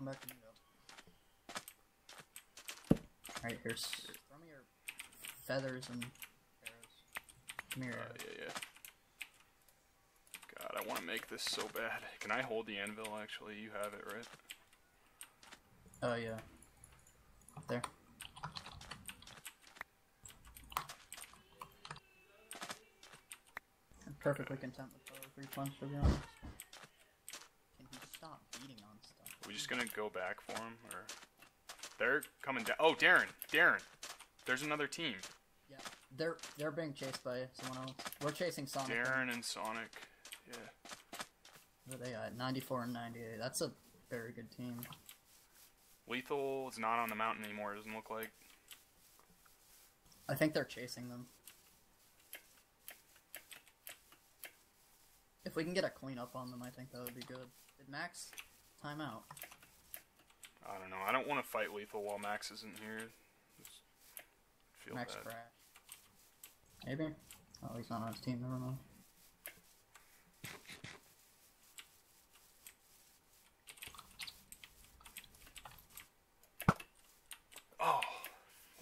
welcome back to Meetup. Alright, here's. Throw me your feathers and arrows. Come here, Uh, yeah, yeah. God, I want to make this so bad. Can I hold the anvil? Actually, you have it, right? Oh, yeah. Up there. I'm perfectly content with power three punch, to be honest. Can he stop beating on stuff? Are we just gonna go back for him, or they're coming down? Oh, Darren, Darren, there's another team. Yeah, they're they're being chased by someone else. We're chasing Sonic. Darren and Sonic. Yeah. What are they at? 94 and 98. That's a very good team. Lethal is not on the mountain anymore. It doesn't look like. I think they're chasing them. If we can get a clean up on them, I think that would be good. Did Max time out? I don't know. I don't want to fight Lethal while Max isn't here. Just feel Max bad. crash. Maybe? Oh, he's not on his team, never mind. Oh,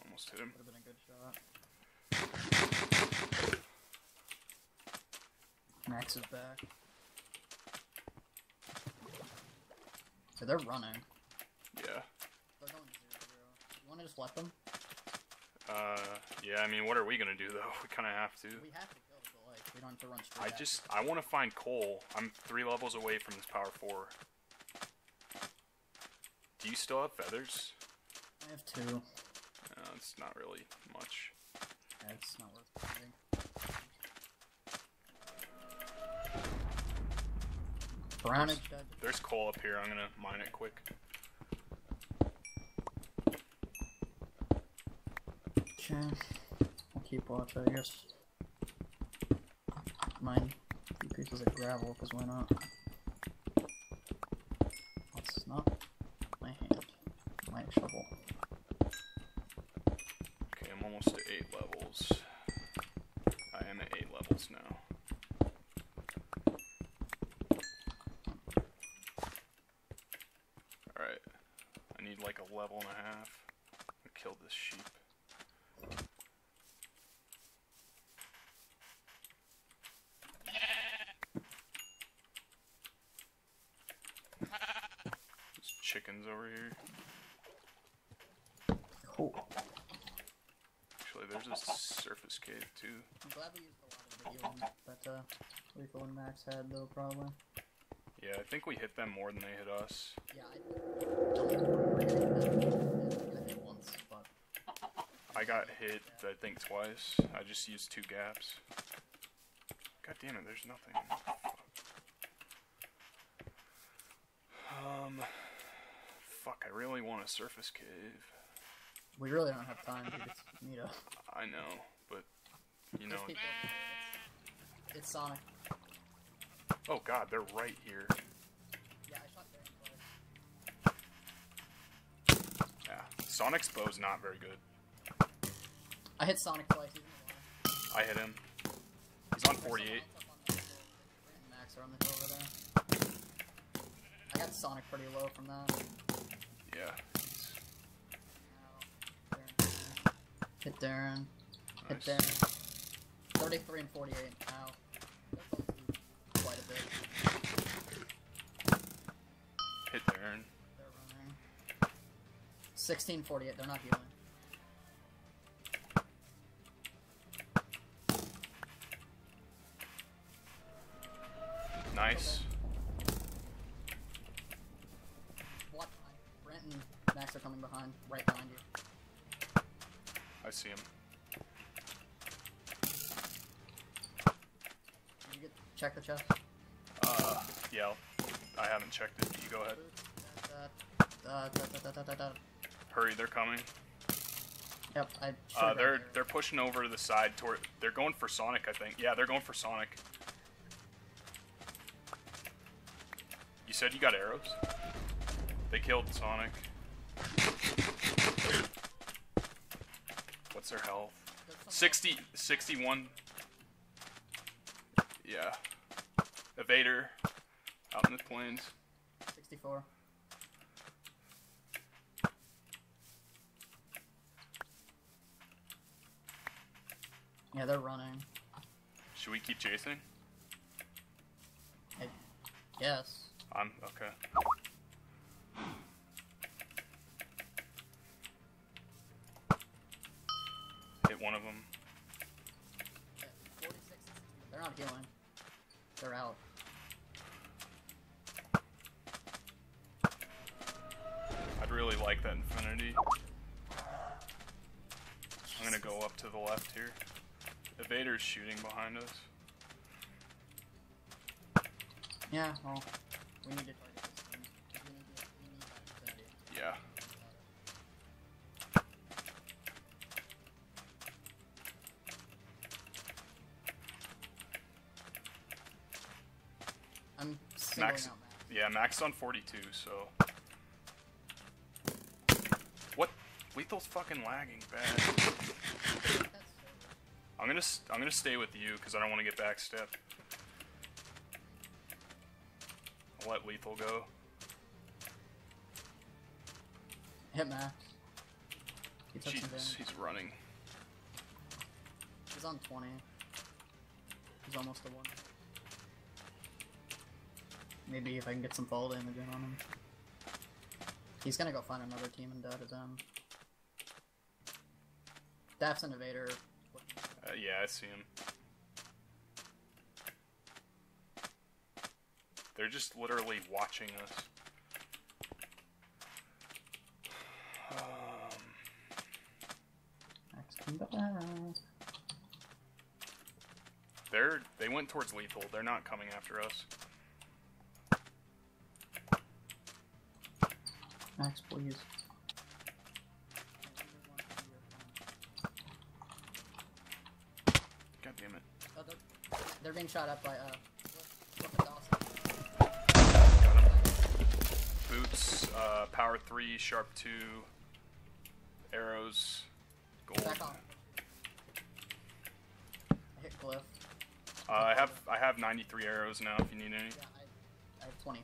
almost hit him. Would have been a good shot. Max is back. So they're running. Yeah. They're going zero zero. You want to just let them? Uh, yeah. I mean, what are we gonna do though? We kind of have to. We have to go, but like we don't have to run straight. I just I want to find coal. I'm three levels away from this power four. Do you still have feathers? I have two. No, it's not really much. Yeah, it's not worth fighting. Dead. There's coal up here. I'm gonna mine it quick. Okay. I'll keep watch, I guess. Mine a few pieces of gravel, because why not? That's not my hand. My shovel. Okay, I'm almost to eight levels. I am at eight levels now. Alright. I need like a level and a half. I killed this sheep. There's chickens over here. Cool. Actually, there's a surface cave too. I'm glad we used a lot of the healing that uh, Lethal and Max had, though, probably. Yeah, I think we hit them more than they hit us. Yeah, I don't remember hitting that. I hit once, but I got hit, I think, twice. I just used two gaps. God damn it, there's nothing. Um, fuck, I really want a surface cave. we really don't have time to just meet up. I know, but, you know. There's people over there. It's, it's Sonic. Oh god, they're right here. Yeah, I shot there. Yeah, Sonic's bow's not very good. I hit Sonic twice, I hit him. He's on 48. Max are on the over there. I got Sonic pretty low from that. Yeah. Hit Darren. Hit Nice. Darren. 33 and 48. Ow. They're both do Quite a bit. Hit Darren. They're running. 16 48. They're not healing. Nice. Watch behind. Brent and Max are coming behind. Right behind you. I see him. Did you get check the chest? Uh, yeah, I haven't checked it. You go ahead. Da, da, da, da. Hurry, they're coming. Yep, I Uh, they're grabbed they're pushing over to the side toward. They're going for Sonic, I think. Yeah, they're going for Sonic. You said you got arrows. They killed Sonic. What's their health? 60, 61. Yeah. Evader. Out in the plains. 64. Yeah, they're running. Should we keep chasing? I guess. I'm okay. Hit one of them. Evader's shooting behind us. Yeah, well, we need to target this thing. We need, to, we need that. Yeah. I'm Max- out Max. Yeah, Max on 42, so. What? Lethal's fucking lagging bad. I'm gonna I'm gonna stay with you because I don't want to get backstepped. I'll let Lethal go. Hit Max. He Jesus, he's running. He's on 20. He's almost a 1. Maybe if I can get some fall damage in on him. He's gonna go find another team and dot his own. Daph's an evader. Uh, yeah, I see him. They're just literally watching us. Um, they're they went towards lethal. They're not coming after us. Max, please. God damn it! Oh, they're, being shot up by, uh, Glyph and Dawson. Got him. Boots, uh, power three, sharp two, arrows, gold. Back on. I hit Glyph. Uh, I have I have 93 arrows now. If you need any. Yeah, I, I have 20.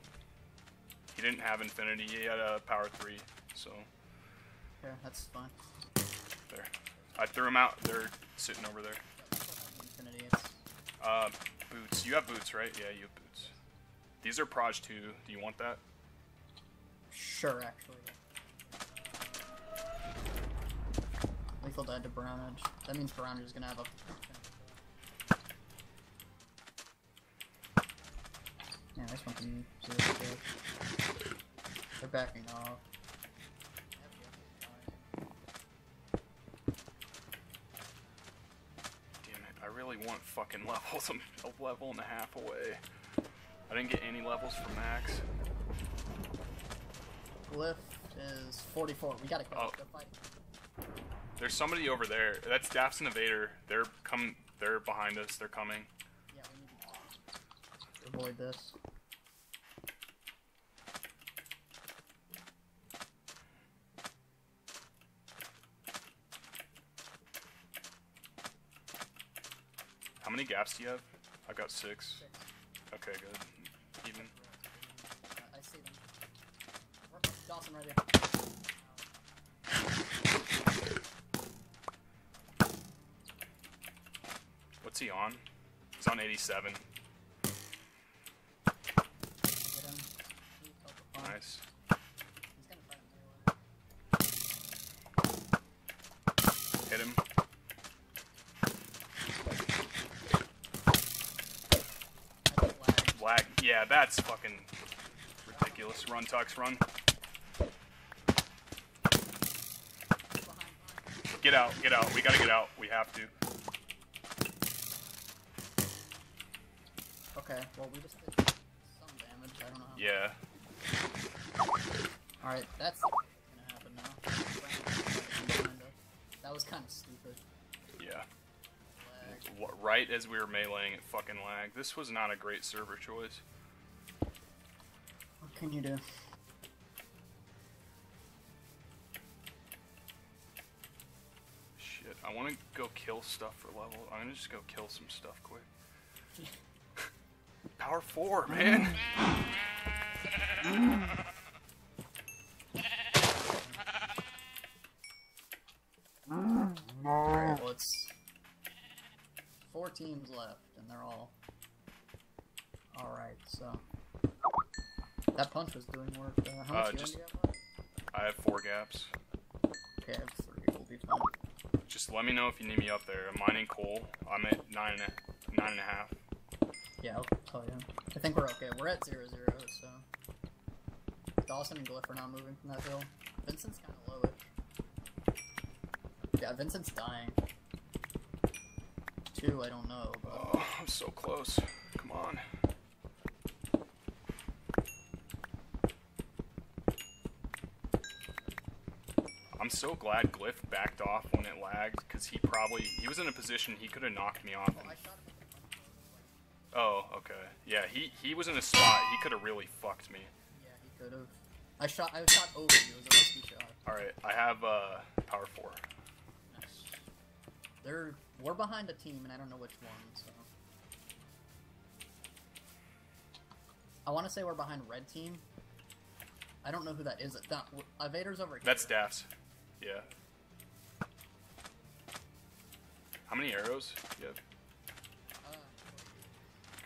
He didn't have infinity. He had a power three. So Here, that's fine. there. I threw him out. They're sitting over there. Uh, boots. You have boots, right? Yeah, you have boots. These are Proj 2. Do you want that? Sure, actually. Lethal died to Brownage. That means Brown is gonna have a. Yeah, this one can. They're backing off. Damn it. I really want fucking levels. I'm a level and a half away. I didn't get any levels for Max. Glyph is 44. We gotta go. Oh. Go fight. There's somebody over there. That's Daph's Invader. They're come. They're behind us. They're coming. Yeah, we need to avoid this. Many gaps do you have? I've got six. Six. Okay, good. Even. I see them. Dawson right here. What's he on? He's on 87. Think lag. Lag. Yeah, that's fucking ridiculous. Run, Tux, run. Get out, get out. We gotta get out. We have to. Okay, well we just did some damage. I don't know. How. Yeah. All right, that's gonna happen now. That was kind of stupid. Yeah. Lag. L- Right as we were meleeing, it fucking lagged. This was not a great server choice. What can you do? Shit, I want to go kill stuff for level. I'm gonna just go kill some stuff quick. Power 4, man! Mm. Alright, well it's four teams left, and they're all alright, so. That punch was doing work. Uh, how Uh, just- do have? I have four gaps. Okay, I have three. We'll be fine. Just let me know if you need me up there. I'm mining coal. I'm at nine and a, nine and a half. Yeah, I'll tell you. I think we're okay. We're at zero zero, so. Dawson and Glyph are not moving from that hill. Vincent's kind of lowish. Yeah, Vincent's dying. Two, I don't know, but. Oh, I'm so close. Come on. I'm so glad Glyph backed off when it lagged, because he probably he was in a position he could have knocked me off. Oh, and- I shot him with the punch. Oh, okay. Yeah, he he was in a spot he could have really fucked me. Yeah, he could have. I shot. I shot over you. It was a risky shot. All right, I have uh power four. Nice. They're we're behind a team, and I don't know which one. So I want to say we're behind red team. I don't know who that is. That uh, Vader's over here. That's Daff's. Yeah. How many arrows? You have? Uh,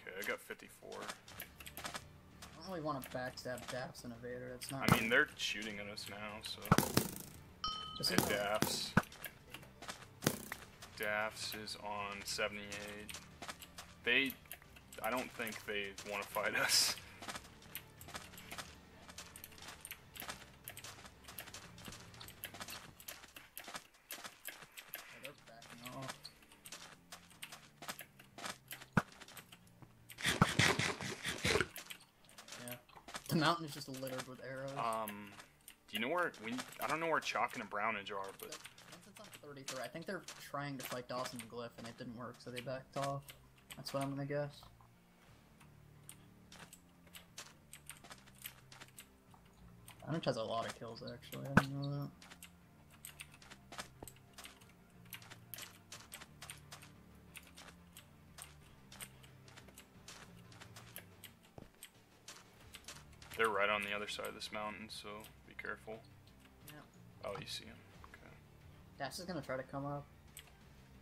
Okay, I got 54. I don't really want to backstab Daps and a That's not. I mean, they're shooting at us now, so. just in the- Daff's. Is on 78. They. I don't think they want to fight us. Yeah, they're backing off. Yeah, the mountain is just littered with arrows. Um. Do you know where. We, I don't know where Chalk and Brownage are, but. Vincent's on 33. I think they're trying to fight Dawson and Glyph, and it didn't work, so they backed off. That's what I'm gonna guess. Anich has a lot of kills, actually. I didn't know that. They're right on the other side of this mountain, so be careful. Yeah. Oh, you see him. Dash is gonna try to come up.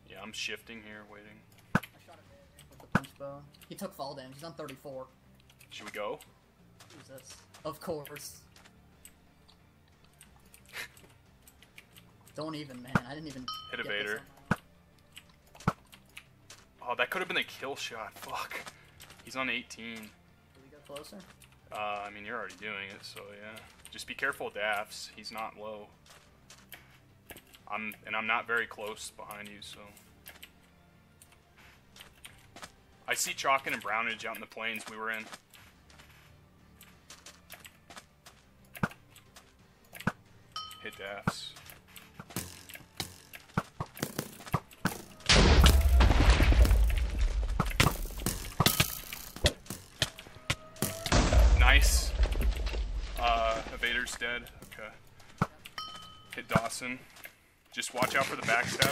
Yeah, I'm shifting here, waiting. I shot him with the punch bow. He took fall damage. He's on 34. Should we go? This? Of course. Don't even, man. I didn't even. Hit a Vader. Oh, that could have been a kill shot. Fuck. He's on 18. Did we go closer? Uh, I mean, you're already doing it, so yeah. Just be careful, Daffs. He's not low. I'm, and I'm not very close behind you, so. I see Chalkin and Brownage out in the plains we were in. Hit Daffs. Nice. Uh, Evader's dead. Okay. Hit Dawson. Just watch out for the backstab.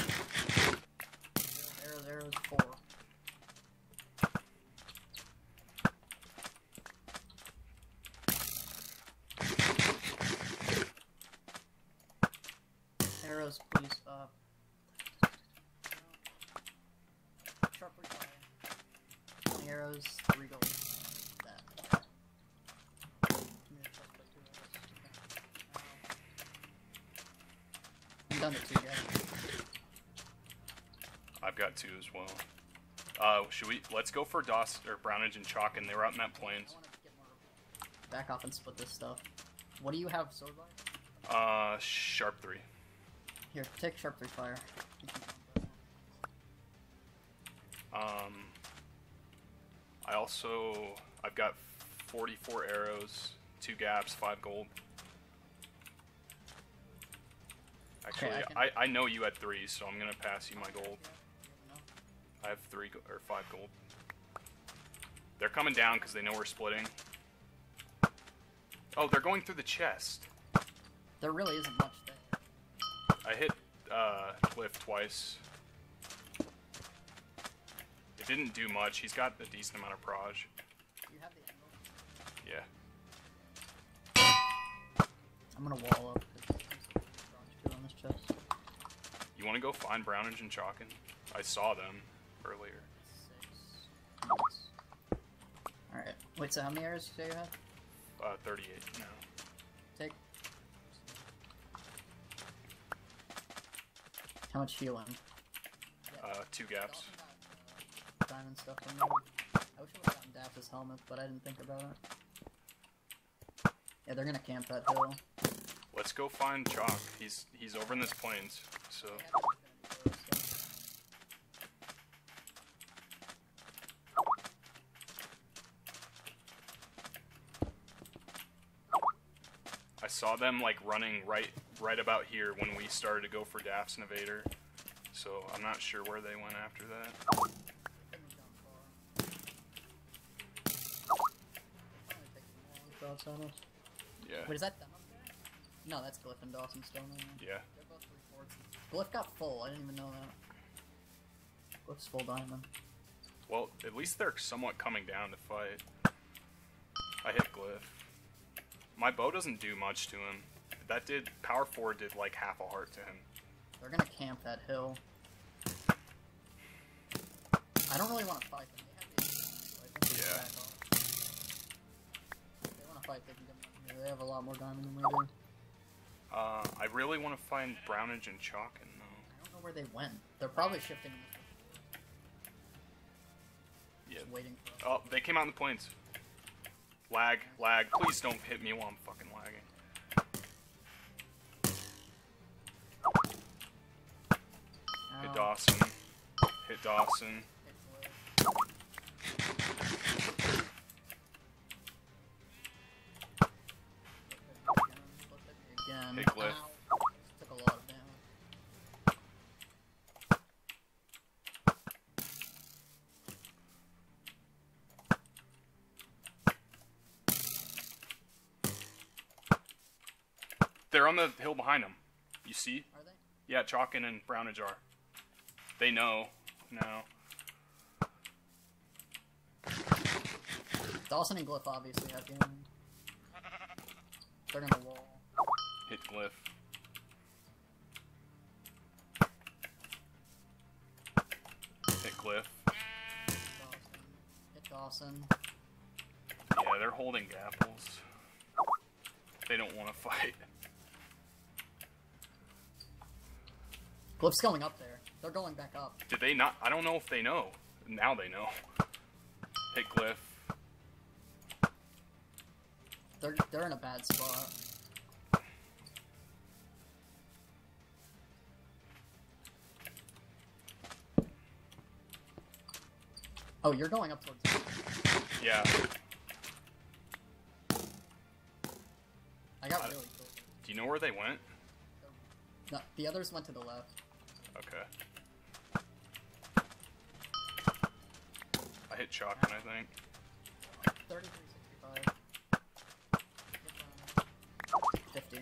Four. Arrows, please. Uh, sharp fire. Twenty arrows, three gold. That. Give me a chest plate, two arrows. Done to two guys. I've got two as well. Uh, should we? Let's go for Dawson or Brownage and Chalk, and they were out in that plains. wanna get more. Back off and split this stuff. What do you have, sword? Uh, sharp three. Here, take sharp three fire. Um, I also I've got 44 arrows, two gaps, five gold. Actually, I I, I know you had three, so I'm gonna pass you my gold. I have three or five gold. They're coming down because they know we're splitting. Oh, they're going through the chest. There really isn't much there. I hit uh, Glyph twice. It didn't do much. He's got a decent amount of proj. You have the angle. Yeah. I'm gonna wall up. 'cause there's a branch too on this chest. You want to go find Brownage and Chalkin? I saw them. earlier. Alright. Wait, so how many arrows do you have? Uh, 38 now. Take. How much healing? Uh, two gaps. Diamond stuff in there. I wish I would have gotten Daph's helmet, but I didn't think about it. Yeah, they're gonna camp that hill. Let's go find Chalk. He's he's over in this plains. So They have to defend it, so- I saw them like running right right about here when we started to go for Daph's Invader. So I'm not sure where they went after that. couldn't have gone far. Probably take some long shots on us. Yeah. Wait, is that them up there? No, that's Glyph and Dawson still in there. Yeah. They're both three fourths. Glyph got full. I didn't even know that. Glyph's full diamond. Well, at least they're somewhat coming down to fight. I hit Glyph. My bow doesn't do much to him. That did Power 4 did like half a heart to him. They're gonna camp that hill. I don't really want to fight them. They have the so I think we Yeah. If they want to fight, they can get. They have a lot more diamond than we do. Uh, I really want to find Brownage and Chalkin though. I don't know where they went. They're probably shifting. Yeah. Just waiting for us. Oh, they came out in the plains. Lag, lag. Please don't hit me while I'm fucking lagging. Hit Dawson. Hit Dawson. They're on the hill behind them. You see? Are they? Yeah, Chalkin and Brownage are. They know now. Dawson and Glyph obviously have healing. They're gonna wall. Hit Glyph. Hit Glyph. Dawson. Hit Dawson. Yeah, they're holding gapples. They don't want to fight. Glyph's going up there. They're going back up. Did they not? I don't know if they know. Now they know. Hit Glyph. They're they're in a bad spot. Oh, you're going up towards. Yeah. I got Uh, really close. Do you know where they went? No, the others went to the left. Okay. I hit shotgun, I think. 33, 65. 50.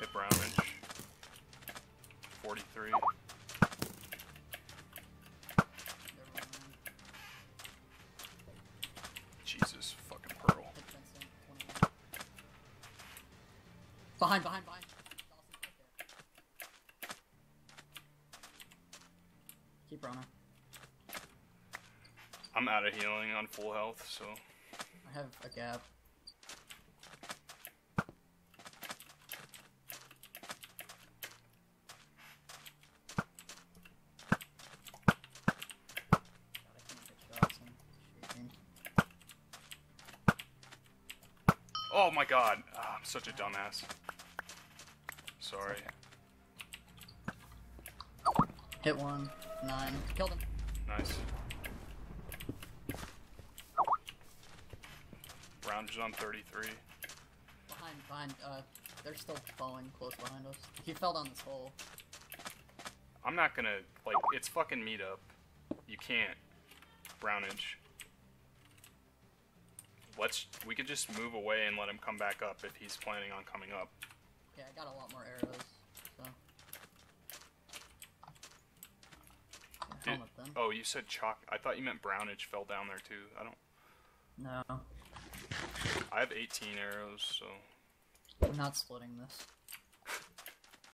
Hit Brownage. 43. They're running. Jesus fucking Pearl. Hit Vincent, 21. Behind, behind, behind. Dawson's right there. Keep running. I'm out of healing on full health, so. I have a gap. God, I can't get shots. I'm shaking. Oh my god. Ah, I'm such a dumbass. Sorry. Hit one. Nine. Killed him. Nice. Brownage is on 33. Behind, behind. Uh, they're still falling close behind us. He fell down this hole. I'm not gonna like it's fucking meetup. You can't. Brownage. Let's we could just move away and let him come back up if he's planning on coming up. Okay, I got a lot more arrows. So. Did- helmet oh, you said chalk. I thought you meant Brownage fell down there too. I don't. No, I have 18 arrows, so I'm not splitting this.